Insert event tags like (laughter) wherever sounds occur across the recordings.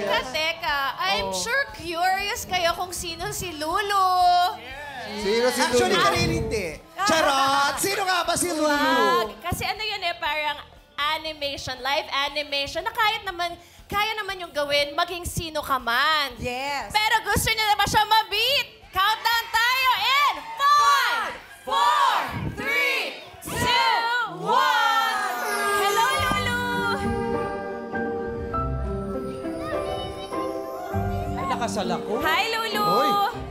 Teka, teka. I'm Oh. sure curious kayo kung sino si Lulu. Sino si Actually, Lulu? kanina hindi. Charot! (laughs) Sino nga ba si Lulu? Wag. Kasi ano yun eh, parang animation, live animation, na kahit naman, kaya naman yung gawin, maging sino ka man. Yes. Pero gusto niya naman siya ma-beat. Ay, nakasal ako. Hi, Lulu!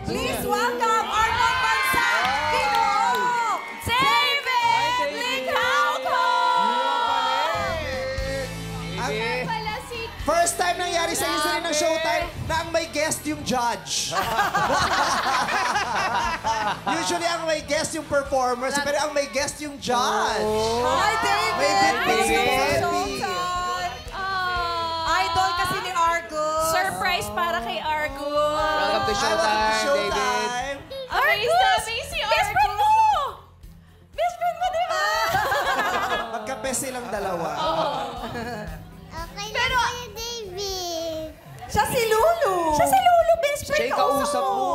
Please welcome Arnold Bansan Ginoo! David Licauco! Ang- Pala si First time nangyari sa history ng Showtime na ang may guest yung judge. (laughs) Usually ang may guest yung performers, pero ang may guest yung judge. Hi, David! May to Showtime, David. Showtime. Argus! si Best friend mo! Best friend mo, di ba? (laughs) Magkape silang dalawa. Okay Pero, na kayo, David. Siya si Lulu. Siya si Lulu, best friend Siya yung kausap mo.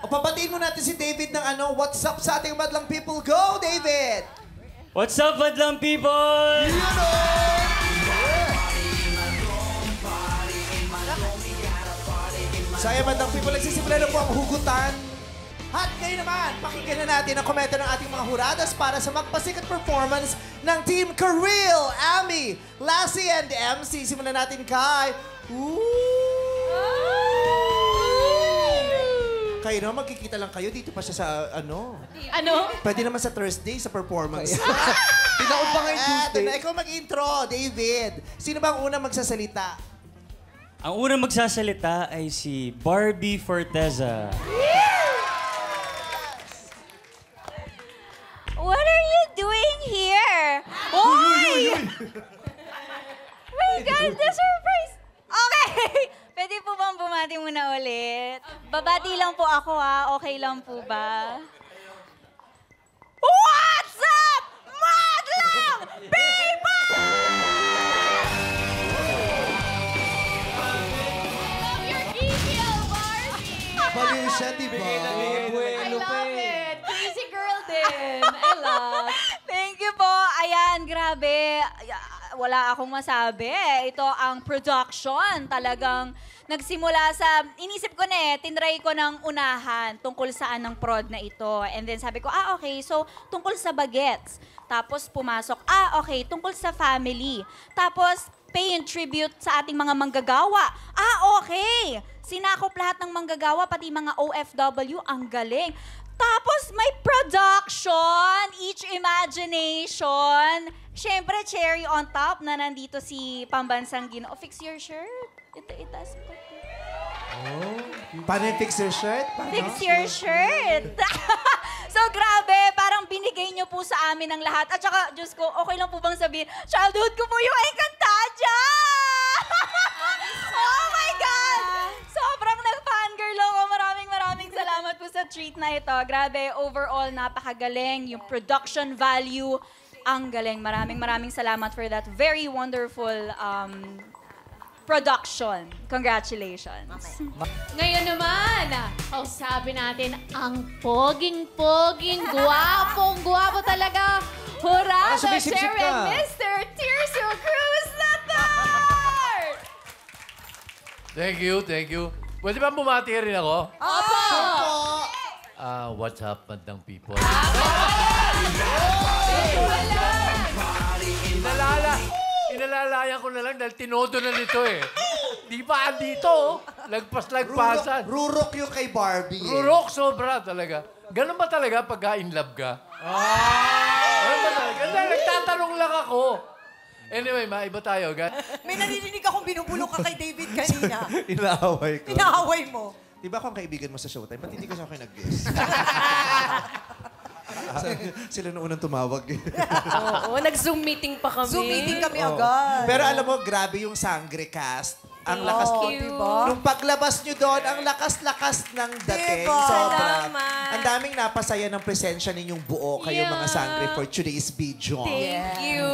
O papatiin mo natin si David ng ano, what's up sa ating madlang people. Go, David! What's up, Madlang people? So ayan, madlang people, nagsisimula na po ang hugutan. At ngayon naman, pakinggan na natin ang komento ng ating mga huradas para sa magpasikat performance ng Team Kareel, Ami, Lassie, and MC. Simulan natin kay... Ooh! Kayo naman, magkikita lang kayo. Dito pa siya sa, ano... Ano? Pwede naman sa Thursday, sa performance. Tinaon (laughs) pa ngayon Eto Tuesday. na, ikaw mag-intro, David. Sino ba ang unang magsasalita? Ang unang magsasalita ay si Barbie Forteza. What are you doing here? Hoy! (laughs) My God, the surprise! Okay! (laughs) Pwede po bang bumati muna ulit? Babati lang po ako ha. Okay lang po ba? What's up, Madlang (laughs) Siya, di ba? I love it! Crazy girl din! I love! (laughs) Thank you po. Ayan, grabe. Wala akong masabi. Ito ang production. Talagang nagsimula sa... Inisip ko na eh, tinry ko ng unahan tungkol saan ng prod na ito. And then sabi ko, ah okay, so tungkol sa bagets. Tapos pumasok, ah okay, tungkol sa family. Tapos paying tribute sa ating mga manggagawa. Ah okay, sinakop lahat ng manggagawa, pati mga OFW, ang galing. Tapos may production, each imagination. Siyempre, cherry on top na nandito si Pambansang Ginoo. Fix your shirt. Ito, itas pa. Paano yung fix your shirt? Paano? Fix your shirt. (laughs) so, grabe. Parang binigay niyo po sa amin ang lahat. At saka, Diyos ko, okay lang po bang sabihin, childhood ko po yung Encantadia! Treat na ito. Grabe, overall, napakagaling. Yung production value, ang galing. Maraming maraming salamat for that very wonderful um, production. Congratulations. Ngayon naman, kausapin natin ang poging-poging, guwapong-guwapo talaga. Hurada, Ah, sumisipsip Sharon. Mr. Tirso Cruz the third! Thank you, thank you. Pwede ba bumati rin ako? Opo! Ah, what's up, madang people? Inalala, inalalayan ko na lang dahil tinodo na nito eh. Di pa andito, oh. Lagpas-lagpasan. Rurok yung kay Barbie. eh. Rurok sobra talaga. Ganun ba talaga pagka in love ka? Ganun ba talaga? Hindi, nagtatanong lang ako. Anyway, maiba tayo. Ga- May narinig akong binubulong ka kay David kanina. (laughs) Inaaway ko. Inaaway mo. Di ba kung kaibigan mo sa Showtime, ba't hindi ko sa akin nag-guess? (laughs) Sila na unang tumawag. Oo, nag-Zoom meeting pa kami. Zoom meeting kami agad. Pero alam mo, grabe yung Sangre cast. Ang lakas. Oh, diba? Nung paglabas nyo doon, ang lakas-lakas ng dating. Diba? Sobra. Salamat. Ang daming napasaya ng presensya ninyong buo kayo Yeah. mga Sangre for today's video. Thank you.